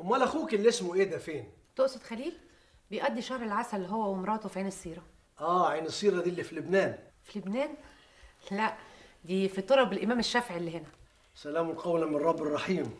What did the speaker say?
امال أخوك اللي اسمه إيه ده فين؟ تقصد خليل؟ بيقضي شهر العسل هو ومراته في عين السيرة. آه عين السيرة دي اللي في لبنان. في لبنان؟ لا دي في تراب الإمام الشافعي اللي هنا. سلام قولا من رب الرحيم.